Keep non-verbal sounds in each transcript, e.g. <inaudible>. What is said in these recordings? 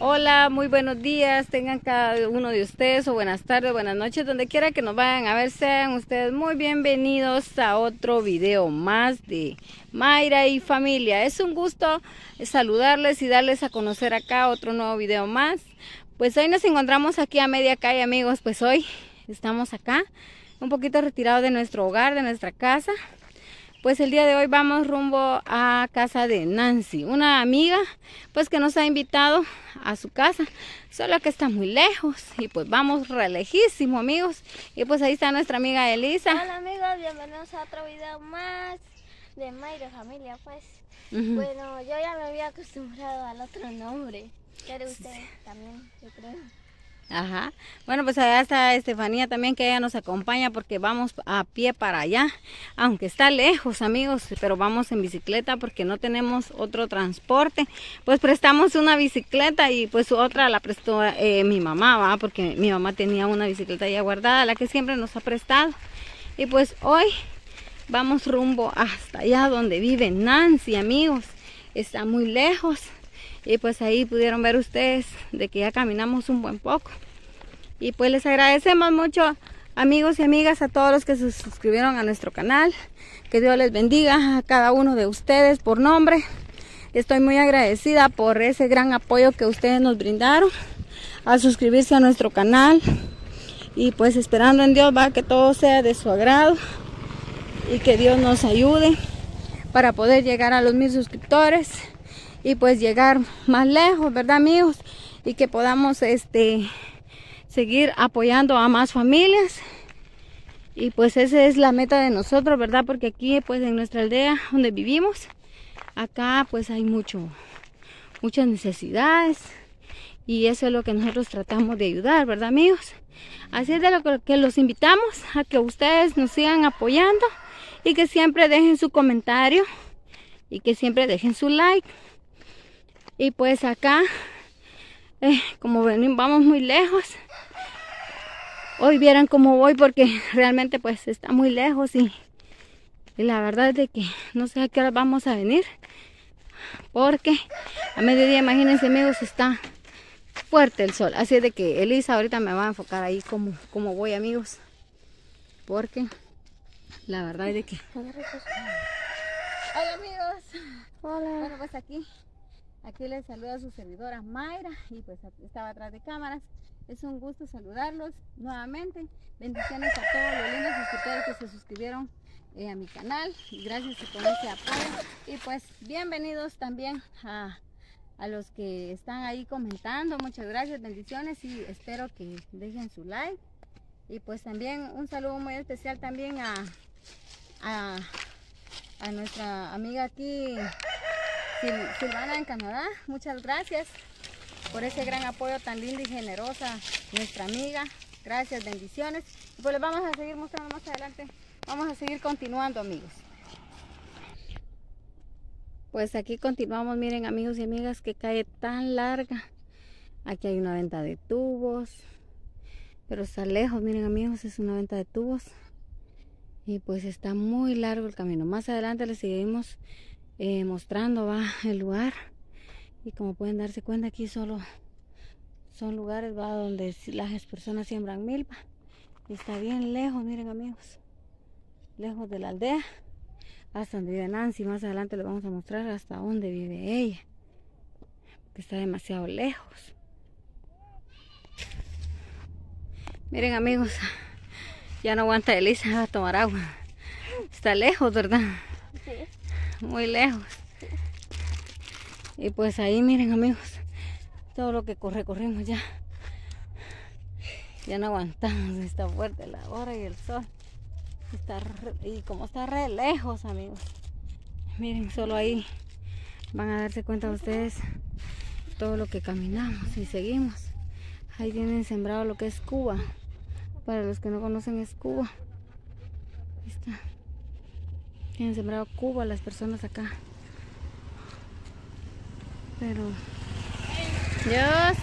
Hola, muy buenos días, tengan cada uno de ustedes o buenas tardes, buenas noches, donde quiera que nos vayan a ver, sean ustedes muy bienvenidos a otro video más de Mayra y familia. Es un gusto saludarles y darles a conocer acá otro nuevo video más. Pues hoy nos encontramos aquí a media calle amigos, pues hoy estamos acá, un poquito retirados de nuestro hogar, de nuestra casa. Pues el día de hoy vamos rumbo a casa de Nancy, una amiga pues que nos ha invitado a su casa, solo que está muy lejos y pues vamos re lejísimo amigos. Y pues ahí está nuestra amiga Elisa. Hola amigos, bienvenidos a otro video más de Mayra Familia pues. Bueno, yo ya me había acostumbrado al otro nombre, pero usted también, yo creo. Ajá. Bueno, pues allá está Estefanía también que ella nos acompaña porque vamos a pie para allá. Aunque está lejos, amigos, pero vamos en bicicleta porque no tenemos otro transporte. Pues prestamos una bicicleta y pues otra la prestó eh, mi mamá. Porque mi mamá tenía una bicicleta ya guardada, la que siempre nos ha prestado. Y pues hoy vamos rumbo hasta allá donde vive Nancy, amigos. Está muy lejos y pues ahí pudieron ver ustedes de que ya caminamos un buen poco. Y pues les agradecemos mucho amigos y amigas a todos los que se suscribieron a nuestro canal. Que Dios les bendiga a cada uno de ustedes por nombre. Estoy muy agradecida por ese gran apoyo que ustedes nos brindaron al suscribirse a nuestro canal. Y pues esperando en Dios va que todo sea de su agrado y que Dios nos ayude para poder llegar a los mil suscriptores y pues llegar más lejos, ¿verdad amigos? Y que podamos este seguir apoyando a más familias. Y pues esa es la meta de nosotros, ¿verdad? Porque aquí pues en nuestra aldea donde vivimos, acá pues hay mucho muchas necesidades y eso es lo que nosotros tratamos de ayudar, ¿verdad amigos? Así es de lo que los invitamos a que ustedes nos sigan apoyando y que siempre dejen su comentario y que siempre dejen su like. Y pues acá, eh, como ven, vamos muy lejos. Hoy vieran cómo voy porque realmente pues está muy lejos y, y la verdad es de que no sé a qué hora vamos a venir. Porque a mediodía, imagínense amigos, está fuerte el sol. Así es de que Elisa ahorita me va a enfocar ahí como, como voy amigos. Porque la verdad es de que... Hola amigos. Hola. Bueno pues aquí Aquí les saluda a su servidora Mayra y pues estaba atrás de cámaras. Es un gusto saludarlos nuevamente. Bendiciones a todos los lindos suscriptores que se suscribieron eh, a mi canal. Gracias por ese apoyo. Y pues bienvenidos también a, a los que están ahí comentando. Muchas gracias, bendiciones y espero que dejen su like. Y pues también un saludo muy especial también a, a, a nuestra amiga aquí Silvana en Canadá, muchas gracias por ese gran apoyo tan lindo y generosa, nuestra amiga. Gracias, bendiciones. Pues les vamos a seguir mostrando más adelante. Vamos a seguir continuando, amigos. Pues aquí continuamos, miren amigos y amigas, que cae tan larga. Aquí hay una venta de tubos, pero está lejos, miren amigos, es una venta de tubos. Y pues está muy largo el camino. Más adelante les seguimos eh, mostrando va el lugar. Y como pueden darse cuenta aquí solo son lugares va donde las personas siembran milpa. Y está bien lejos miren amigos. Lejos de la aldea. Hasta donde vive Nancy. Más adelante les vamos a mostrar hasta dónde vive ella. Que está demasiado lejos. Miren amigos. Ya no aguanta Elisa a tomar agua. Está lejos verdad muy lejos. Y pues ahí miren amigos, todo lo que corre, corrimos ya. Ya no aguantamos, está fuerte la hora y el sol. Está y como está re lejos amigos. Miren, solo ahí van a darse cuenta ustedes todo lo que caminamos y seguimos. Ahí tienen sembrado lo que es Cuba. Para los que no conocen es Cuba. Está. Tienen sembrado Cuba las personas acá. Pero Dios.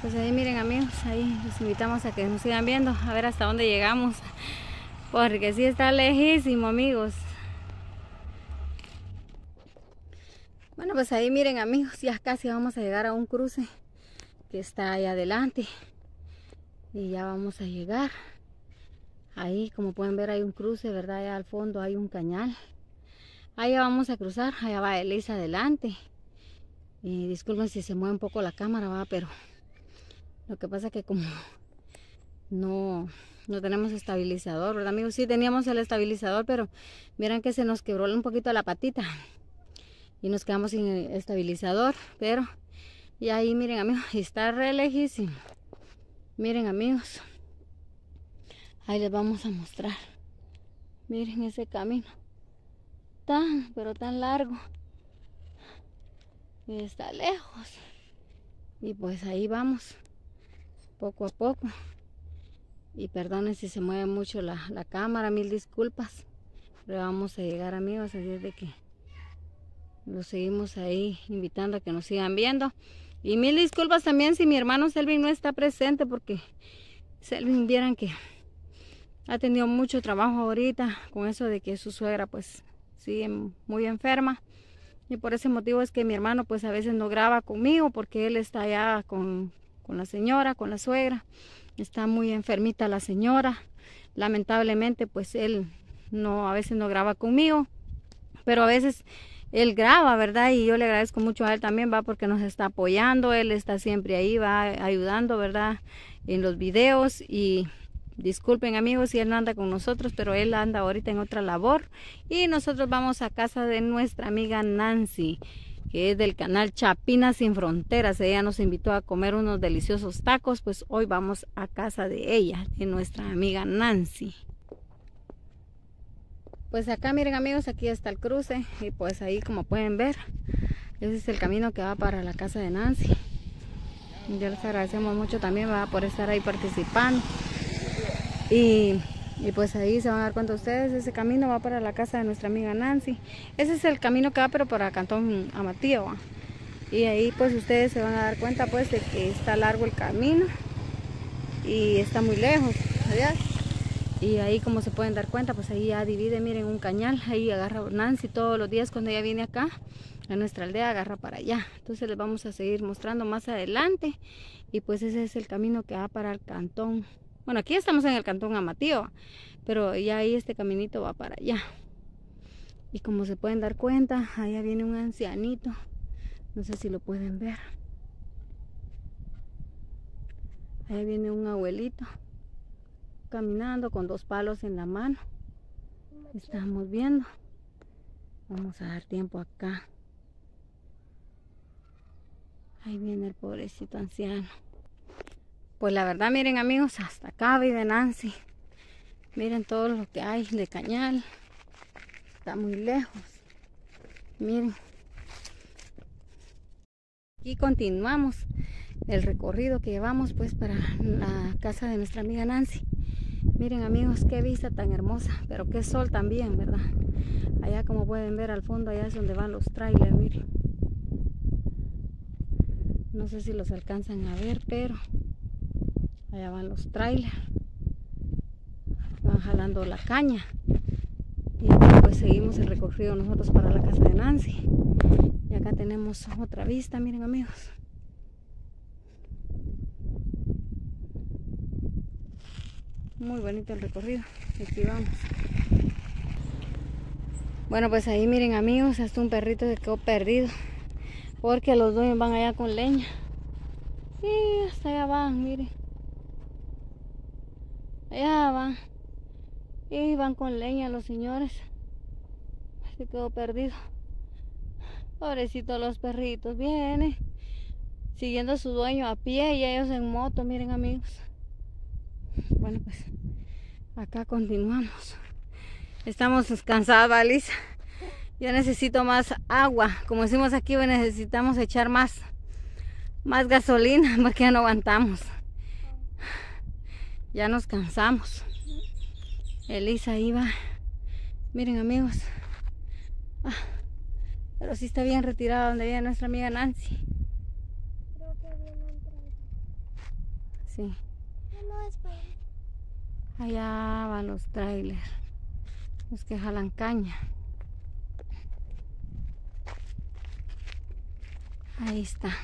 Pues ahí miren amigos, ahí los invitamos a que nos sigan viendo, a ver hasta dónde llegamos. Porque sí está lejísimo amigos. Bueno pues ahí miren amigos, ya casi vamos a llegar a un cruce que está ahí adelante. Y ya vamos a llegar. Ahí, como pueden ver, hay un cruce, ¿verdad? Allá al fondo hay un cañal. Allá vamos a cruzar. Allá va Elisa adelante. Y disculpen si se mueve un poco la cámara, va, pero lo que pasa que como <laughs> no, no tenemos estabilizador, ¿verdad amigos? Sí teníamos el estabilizador, pero miren que se nos quebró un poquito la patita. Y nos quedamos sin estabilizador, pero... Y ahí miren amigos, <laughs> está re lejísimo. Miren amigos. Ahí les vamos a mostrar. Miren ese camino. Tan, pero tan largo. Y está lejos. Y pues ahí vamos. Poco a poco. Y perdonen si se mueve mucho la, cámara, mil disculpas. Pero vamos a llegar amigos, así es de que los seguimos ahí invitando a que nos sigan viendo. Y mil disculpas también si mi hermano Selvin no está presente porque Selvin vieran que ha tenido mucho trabajo ahorita con eso de que su suegra pues sigue muy enferma y por ese motivo es que mi hermano pues a veces no graba conmigo porque él está allá con, con la señora, con la suegra, está muy enfermita la señora, lamentablemente pues él no a veces no graba conmigo, pero a veces él graba, ¿verdad? Y yo le agradezco mucho a él también, va, porque nos está apoyando, él está siempre ahí, va ayudando, ¿verdad? En los videos y Disculpen amigos si él no anda con nosotros, pero él anda ahorita en otra labor. Y nosotros vamos a casa de nuestra amiga Nancy, que es del canal Chapina Sin Fronteras. Ella nos invitó a comer unos deliciosos tacos, pues hoy vamos a casa de ella, de nuestra amiga Nancy. Pues acá miren amigos, aquí está el cruce y pues ahí como pueden ver, ese es el camino que va para la casa de Nancy. Yo les agradecemos mucho también por estar ahí participando. Y, pues ahí se van a dar cuenta ustedes, ese camino va para la casa de nuestra amiga Nancy. Ese es el camino que va pero para Cantón Amatío. Y ahí pues ustedes se van a dar cuenta pues de que está largo el camino y está muy lejos. Y ahí como se pueden dar cuenta pues ahí ya divide, miren un cañal, ahí agarra Nancy todos los días cuando ella viene acá a nuestra aldea agarra para allá. Entonces les vamos a seguir mostrando más adelante y pues ese es el camino que va para el cantón bueno, aquí estamos en el cantón Amatío, pero ya ahí este caminito va para allá. Y como se pueden dar cuenta, allá viene un ancianito. No sé si lo pueden ver. Allá viene un abuelito caminando con dos palos en la mano. Estamos viendo. Vamos a dar tiempo acá. Ahí viene el pobrecito anciano. Pues la verdad, miren amigos, hasta acá vive Nancy. Miren todo lo que hay de cañal. Está muy lejos. Miren. Aquí continuamos el recorrido que llevamos pues para la casa de nuestra amiga Nancy. Miren amigos, qué vista tan hermosa, pero qué sol también, ¿verdad? Allá como pueden ver al fondo, allá es donde van los trailers, miren. No sé si los alcanzan a ver, pero allá van los trailers van jalando la caña. Y pues seguimos el recorrido nosotros para la casa de Nancy. Y acá tenemos otra vista miren amigos. Muy bonito el recorrido. Aquí vamos. Bueno pues ahí miren amigos hasta un perrito se quedó perdido. Porque los dueños van allá con leña. Y hasta allá van miren Allá van. Y van con leña los señores. Se quedó perdido. Pobrecito los perritos. Vienen siguiendo a su dueño a pie y ellos en moto. Miren amigos. Bueno pues acá continuamos. Estamos cansados, Alice. Yo necesito más agua. Como decimos aquí, necesitamos echar más, más gasolina <laughs> porque ya no aguantamos. Ya nos cansamos. Elisa iba. Miren amigos. Ah, pero sí está bien retirada donde viene nuestra amiga Nancy. Creo que Sí. Allá van los trailers. Los que jalan caña. Ahí está.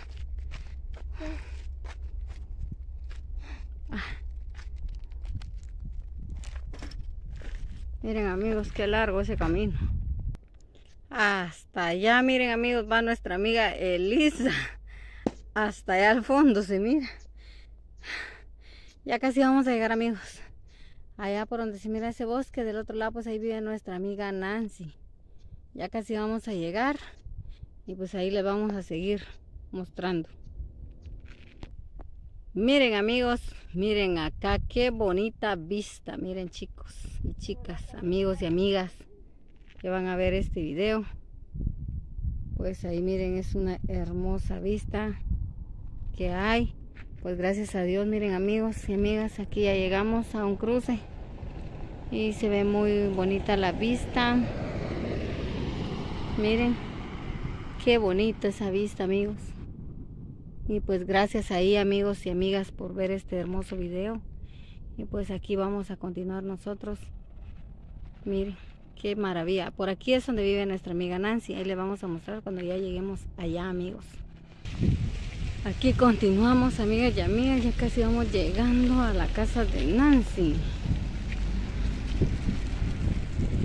Miren amigos, qué largo ese camino. Hasta allá, miren amigos, va nuestra amiga Elisa. Hasta allá al fondo se mira. Ya casi vamos a llegar amigos. Allá por donde se mira ese bosque, del otro lado pues ahí vive nuestra amiga Nancy. Ya casi vamos a llegar. Y pues ahí les vamos a seguir mostrando. Miren amigos, miren acá qué bonita vista. Miren chicos y chicas, amigos y amigas que van a ver este video. Pues ahí miren, es una hermosa vista que hay. Pues gracias a Dios, miren amigos y amigas, aquí ya llegamos a un cruce. Y se ve muy bonita la vista. Miren, qué bonita esa vista amigos. Y pues gracias ahí amigos y amigas por ver este hermoso video. Y pues aquí vamos a continuar nosotros. Miren, qué maravilla. Por aquí es donde vive nuestra amiga Nancy. Ahí le vamos a mostrar cuando ya lleguemos allá amigos. Aquí continuamos amigas y amigas. Ya casi vamos llegando a la casa de Nancy.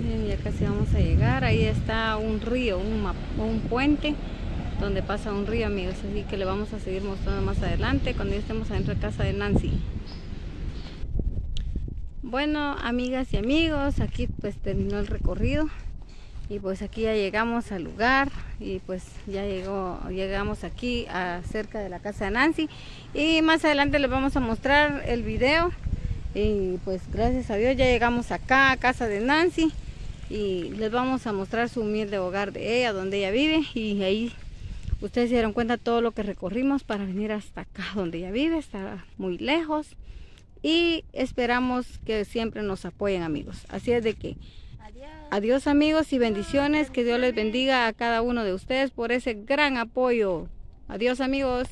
Miren, ya casi vamos a llegar. Ahí está un río, un, un puente donde pasa un río amigos así que le vamos a seguir mostrando más adelante cuando ya estemos adentro de casa de Nancy. Bueno amigas y amigos aquí pues terminó el recorrido y pues aquí ya llegamos al lugar y pues ya llegó llegamos aquí a cerca de la casa de Nancy y más adelante les vamos a mostrar el video y pues gracias a Dios ya llegamos acá a casa de Nancy y les vamos a mostrar su humilde hogar de ella donde ella vive y ahí Ustedes se dieron cuenta todo lo que recorrimos para venir hasta acá donde ella vive, está muy lejos. Y esperamos que siempre nos apoyen amigos. Así es de que adiós, adiós amigos y bendiciones. Que Dios les bendiga a cada uno de ustedes por ese gran apoyo. Adiós amigos.